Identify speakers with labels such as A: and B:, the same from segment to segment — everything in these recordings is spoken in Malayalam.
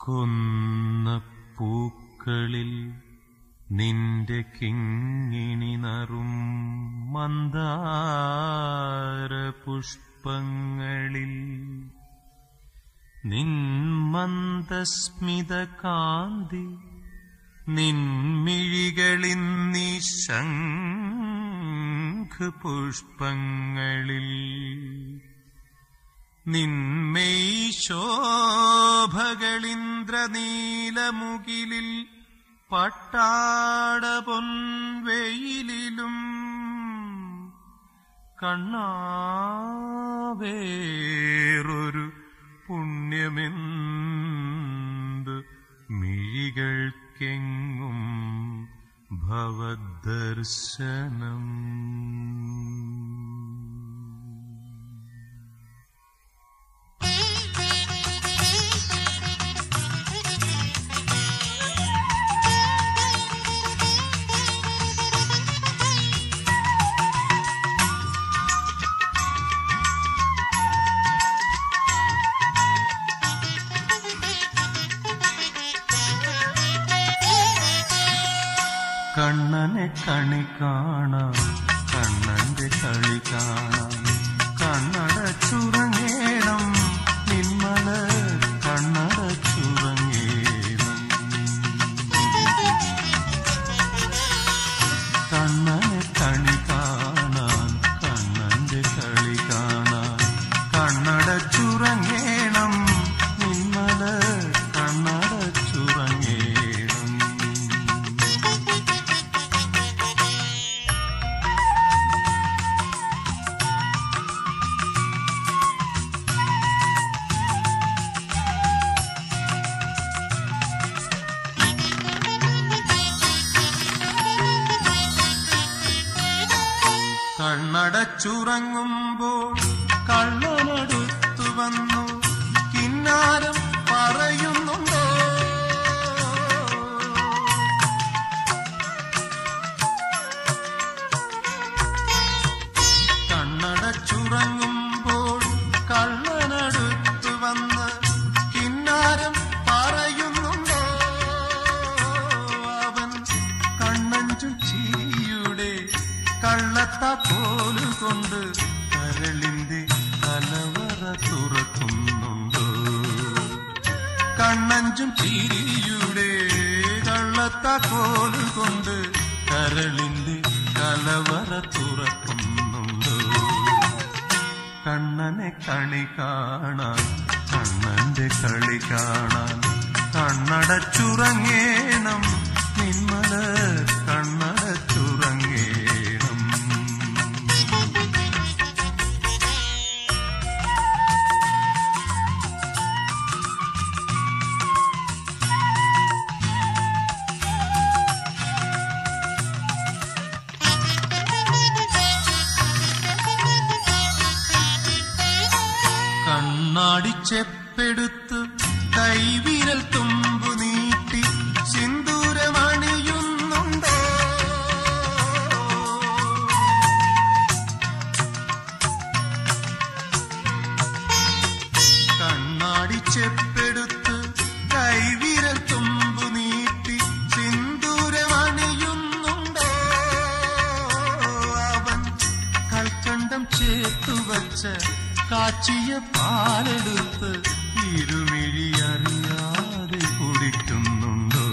A: കൊന്ന പൂക്കളിൽ നിന്റെ കിങ്ങിണി നറും മന്ദാര പുഷ്പങ്ങളിൽ നിൻ മന്ദസ്മിത കാന്തി നിൻമിഴികളിൻ നിശംഖ് പുഷ്പങ്ങളിൽ നിന്മേയ് ശോഭകളിന്ദ്രനീലമുകിലിൽ പട്ടാട പൊൻവെയിലിലും കണ്ണാവേറൊരു പുണ്യമെന്ത് किङ्गुम् भवद्दर्शनम्। കണ്ണനെ കണി കാണാം. കണ്ണന്റെ കളി കാണാം. കണ്ണടച്ചുറങ്ങുമ്പോൾ കള്ളനടുത്തു വന്നു കിന്നാരം പറയുന്നുണ്ടോ? കണ്ണടച്ചുറങ്ങുമ്പോൾ കള്ളനടുത്തു വന്ന് കിന്നാരം പറയുന്നുണ്ടോ? അവൻ കണ്ണൻ ചിരിയുടെ കള്ളത്ത പോലുകൊണ്ട് കരളിന്റെ കലവറ തുറക്കുന്നുണ്ടോ. കണ്ണഞ്ചും ചിരിയുടെ കള്ളത്ത കൊണ്ട് കരളിന്റെ കലവറ തുറക്കുന്നുണ്ടോ. കണ്ണനെ കളി കാണാൻ കണ്ണന്റെ കളി കാണാൻ കണ്ണടച്ചുറങ്ങേണം. കണ്ണാടിച്ചെപ്പെടുത്ത് കൈവിരൽ തുമ്പു നീട്ടി സിന്ദൂരമണിയുന്നുണ്ടോ? കണ്ണാടിച്ചെപ്പെടുത്ത് കൈവിരൽ തുമ്പു നീട്ടി സിന്ദൂരമണിയുന്നുണ്ടോ? അവൻ കൽക്കണ്ടം ചേർത്തുവച്ച കാച്ചിയ പാലെടുത്ത് ഇരുമിഴി അറിയാതെ കുടിക്കുന്നുണ്ടോ?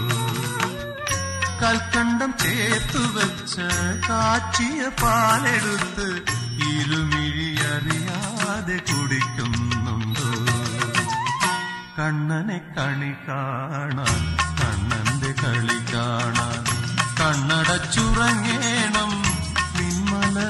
A: കൽക്കണ്ടം ചേർത്തു വെച്ച് കാച്ചിയ പാലെടുത്ത് ഇരുമിഴി അറിയാതെ കുടിക്കുന്നുണ്ടോ? കണ്ണനെ കണി കാണാൻ കണ്ണന്റെ കളി കാണാൻ കണ്ണടച്ചുറങ്ങേണം കണ്ണടച്ചുറങ്ങേ